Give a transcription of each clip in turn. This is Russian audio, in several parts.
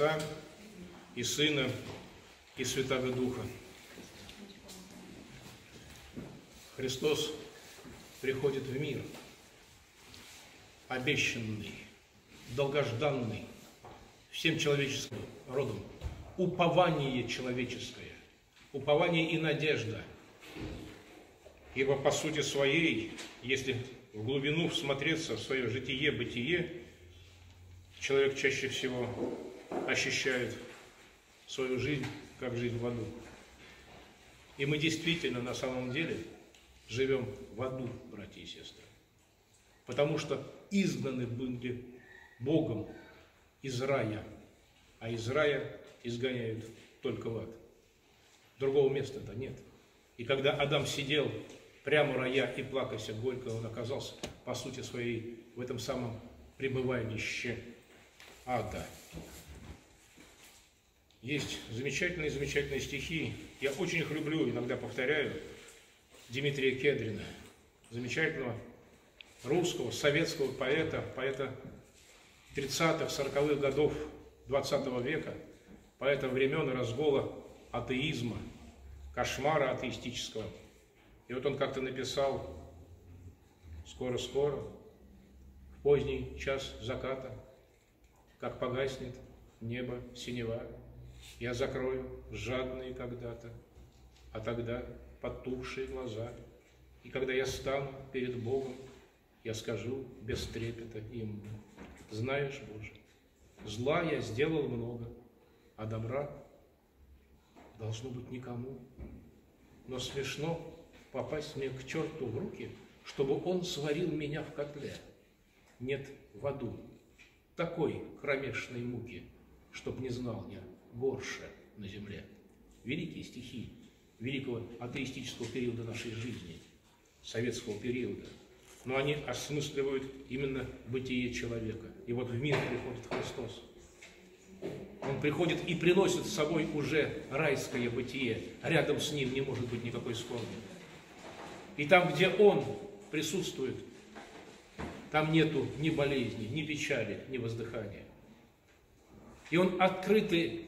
Отца и Сына и Святого Духа. Христос приходит в мир, обещанный, долгожданный всем человеческим родом, упование человеческое, упование и надежда. Ибо по сути своей, если в глубину всмотреться в свое житие, бытие, человек чаще всего ощущает свою жизнь как жизнь в аду. И мы действительно на самом деле живем в аду, братья и сестры. Потому что изгнаны были Богом из рая, а из рая изгоняют только в ад. Другого места-то нет. И когда Адам сидел прямо рая и плакался горько, он оказался, по сути своей, в этом самом пребывалище ада. Есть замечательные-замечательные стихи. Я очень их люблю, иногда повторяю. Дмитрия Кедрина, замечательного русского, советского поэта, поэта 30-х, 40-х годов 20 века, поэта времен разгола атеизма, кошмара атеистического. И вот он как-то написал «Скоро-скоро, в поздний час заката, как погаснет небо синева, я закрою жадные когда-то, а тогда потухшие глаза. И когда я стану перед Богом, я скажу без трепета им, знаешь, Боже, зла я сделал много, а добра должно быть никому. Но смешно попасть мне к черту в руки, чтобы он сварил меня в котле. Нет в аду такой кромешной муки, чтоб не знал я горше на земле. Великие стихи великого атеистического периода нашей жизни, советского периода. Но они осмысливают именно бытие человека. И вот в мир приходит Христос. Он приходит и приносит с собой уже райское бытие. Рядом с ним не может быть никакой скорби. И там, где Он присутствует, там нету ни болезни, ни печали, ни воздыхания. И Он открытый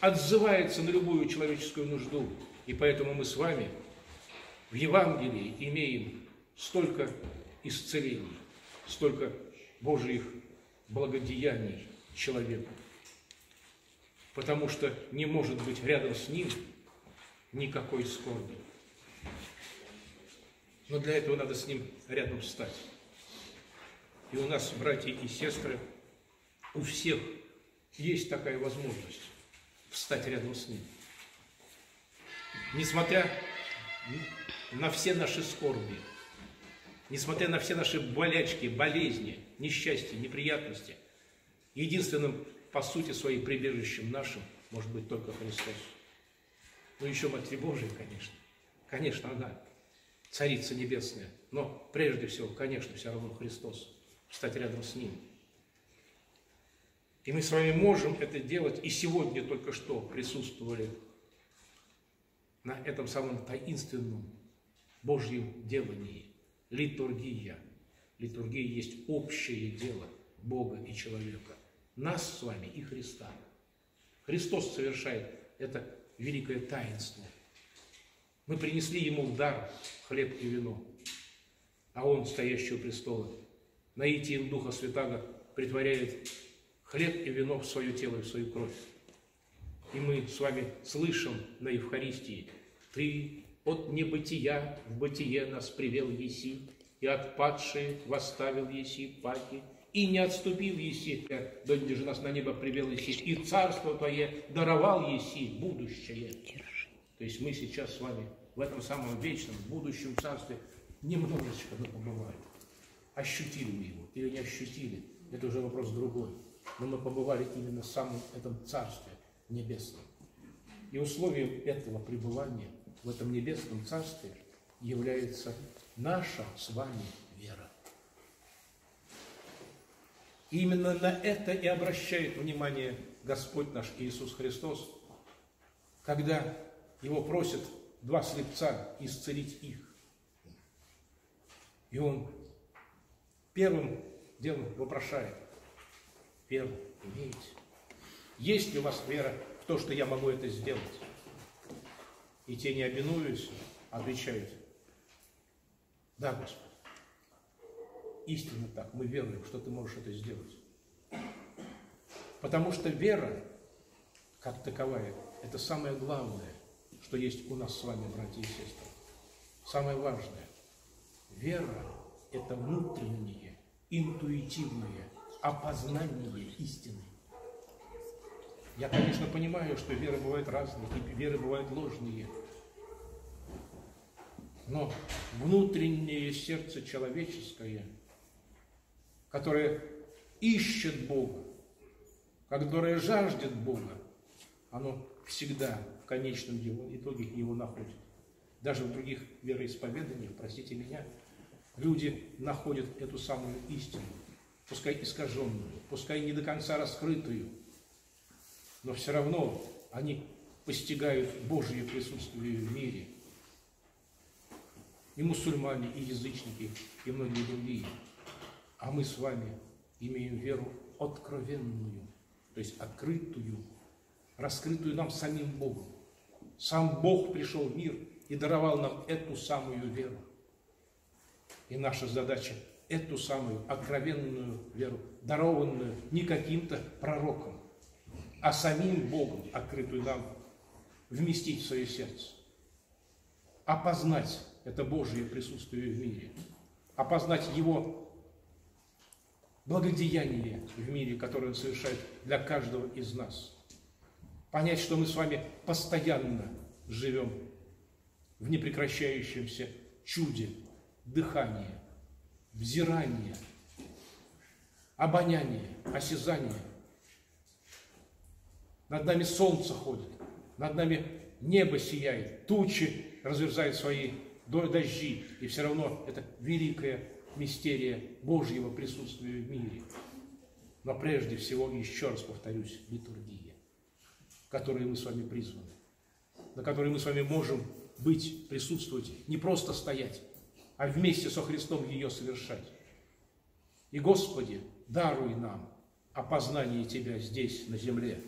отзывается на любую человеческую нужду. И поэтому мы с вами в Евангелии имеем столько исцелений, столько Божьих благодеяний человеку. Потому что не может быть рядом с ним никакой скорби. Но для этого надо с ним рядом встать. И у нас, братья и сестры, у всех есть такая возможность встать рядом с ним. Несмотря на все наши скорби, несмотря на все наши болячки, болезни, несчастья, неприятности, единственным, по сути своей, прибежищем нашим может быть только Христос. Ну, еще Матерь Божия, конечно. Конечно, она, Царица Небесная. Но прежде всего, конечно, все равно Христос. Встать рядом с Ним – и мы с вами можем это делать, и сегодня только что присутствовали на этом самом таинственном Божьем делании. Литургия. Литургия есть общее дело Бога и человека. Нас с вами и Христа. Христос совершает это великое таинство. Мы принесли Ему в дар хлеб и вино, а Он, стоящий у престола, наитием Духа Святаго притворяет хлеб и вино в свое тело и в свою кровь. И мы с вами слышим на Евхаристии, «Ты от небытия в бытие нас привел еси, и от падшие восставил еси паки, и не отступил еси, донde же нас на небо привел еси, и царство Твое даровал еси будущее». То есть мы сейчас с вами в этом самом вечном, будущем царстве немножечко но побывали. Ощутили мы его или не ощутили, это уже вопрос другой но мы побывали именно в самом этом Царстве Небесном. И условием этого пребывания в этом Небесном Царстве является наша с вами вера. И именно на это и обращает внимание Господь наш Иисус Христос, когда Его просят два слепца исцелить их. И Он первым делом вопрошает – первым имеете. Есть ли у вас вера в то, что я могу это сделать? И те, не обинуясь, отвечают, да, Господь, истинно так, мы веруем, что ты можешь это сделать. Потому что вера, как таковая, это самое главное, что есть у нас с вами, братья и сестры. Самое важное. Вера – это внутреннее, интуитивное опознание истины. Я, конечно, понимаю, что веры бывают разные, и веры бывают ложные. Но внутреннее сердце человеческое, которое ищет Бога, которое жаждет Бога, оно всегда в конечном итоге его находит. Даже в других вероисповеданиях, простите меня, люди находят эту самую истину, пускай искаженную, пускай не до конца раскрытую, но все равно они постигают Божье присутствие в мире. И мусульмане, и язычники, и многие другие. А мы с вами имеем веру откровенную, то есть открытую, раскрытую нам самим Богом. Сам Бог пришел в мир и даровал нам эту самую веру. И наша задача эту самую откровенную веру, дарованную не каким-то пророком, а самим Богом, открытую нам, вместить в свое сердце. Опознать это Божье присутствие в мире. Опознать Его благодеяние в мире, которое Он совершает для каждого из нас. Понять, что мы с вами постоянно живем в непрекращающемся чуде дыхания, взирания, обоняния, осязания. Над нами солнце ходит, над нами небо сияет, тучи разверзают свои дожди, и все равно это великая мистерия Божьего присутствия в мире. Но прежде всего, еще раз повторюсь, литургия, к которой мы с вами призваны, на которой мы с вами можем быть, присутствовать, не просто стоять, а вместе со Христом ее совершать. И, Господи, даруй нам опознание Тебя здесь, на земле,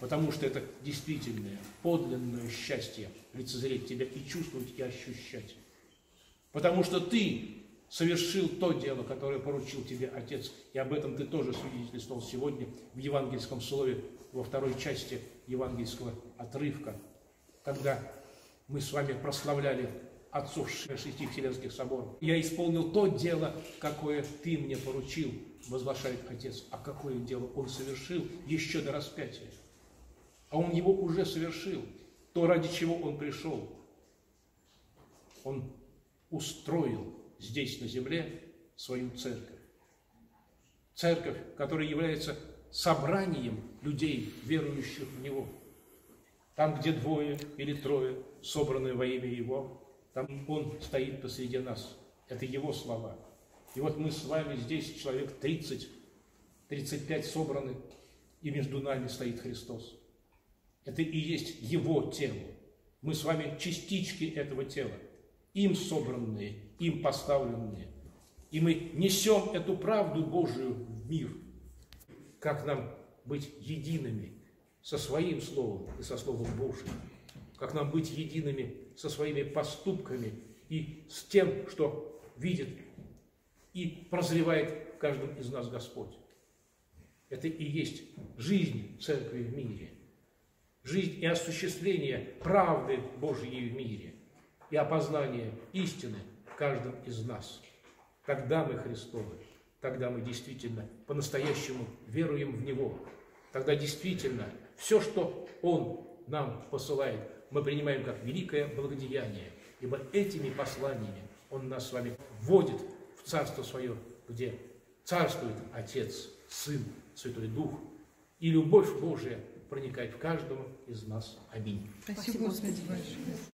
потому что это действительное, подлинное счастье лицезреть Тебя и чувствовать, и ощущать. Потому что Ты совершил то дело, которое поручил Тебе Отец, и об этом Ты тоже свидетельствовал сегодня в евангельском слове, во второй части евангельского отрывка, когда мы с вами прославляли отцов шести Вселенских соборов. Я исполнил то дело, какое ты мне поручил, возглашает Отец. А какое дело он совершил еще до распятия? А он его уже совершил. То, ради чего он пришел. Он устроил здесь, на земле, свою церковь. Церковь, которая является собранием людей, верующих в Него. Там, где двое или трое, собраны во имя Его, там Он стоит посреди нас. Это Его слова. И вот мы с вами здесь, человек 30, 35 собраны, и между нами стоит Христос. Это и есть Его тело. Мы с вами частички этого тела, им собранные, им поставленные. И мы несем эту правду Божию в мир. Как нам быть едиными со Своим Словом и со Словом Божьим? Как нам быть едиными со своими поступками и с тем, что видит и прозревает в каждом из нас Господь. Это и есть жизнь Церкви в мире. Жизнь и осуществление правды Божьей в мире. И опознание истины в каждом из нас. Тогда мы Христовы. Тогда мы действительно по-настоящему веруем в Него. Тогда действительно все, что Он нам посылает, мы принимаем как великое благодеяние, ибо этими посланиями Он нас с вами вводит в Царство Свое, где царствует Отец, Сын, Святой Дух, и любовь Божия проникает в каждого из нас. Аминь. Спасибо, Господи, большое.